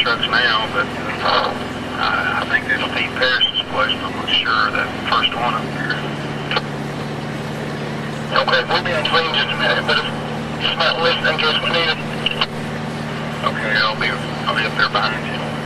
trucks now, but uh, I, think that's Steve be up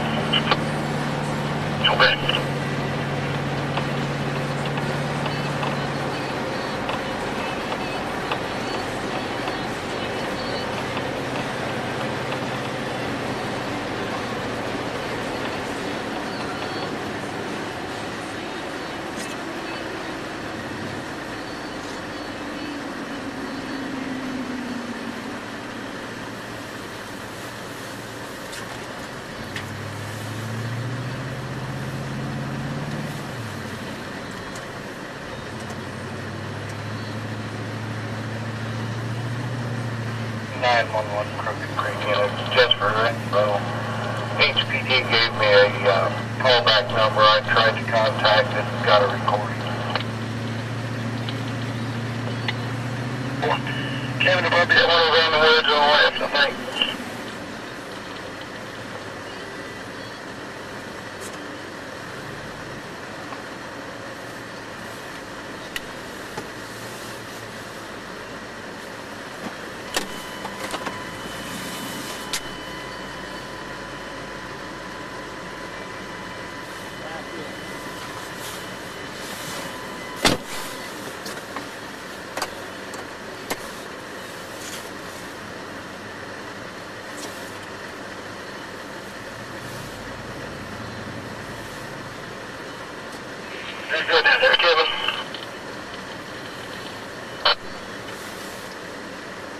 Nine one one Crooked Creek, and it's just for info. HPD gave me a uh, callback number. I tried to contact it. Got a recording. Kevin, above one around the woods on the left, I think.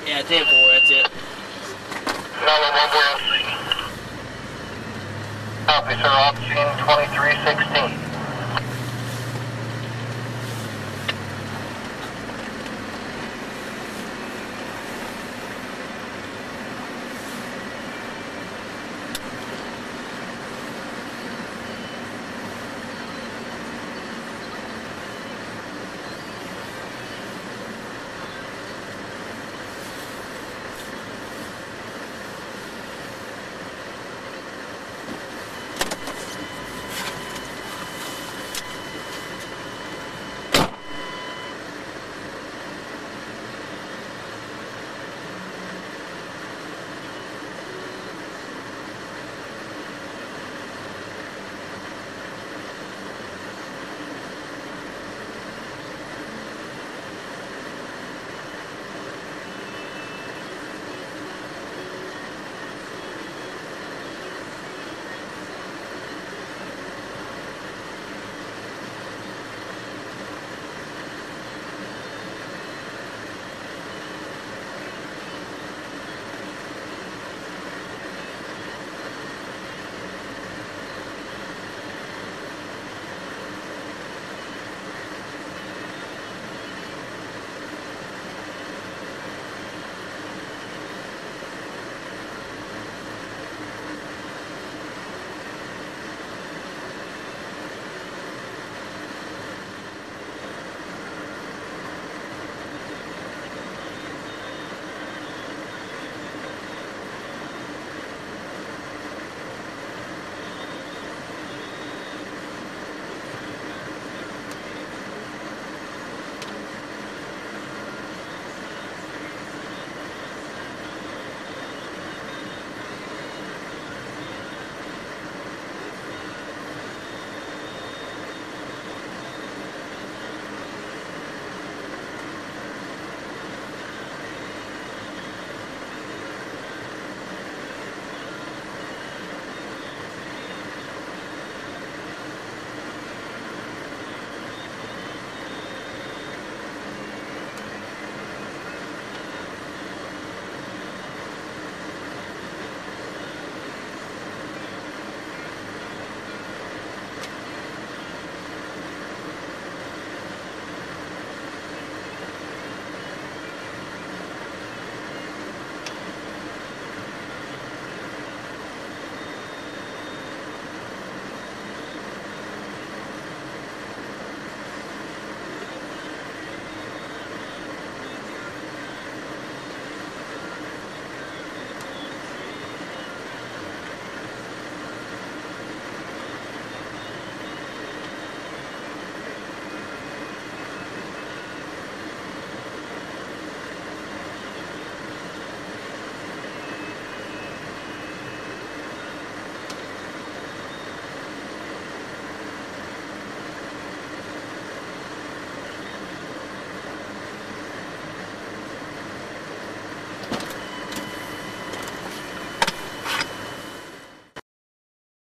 Yeah, 10 4, that's it. Another one we're. Copy, sir. On scene 2316.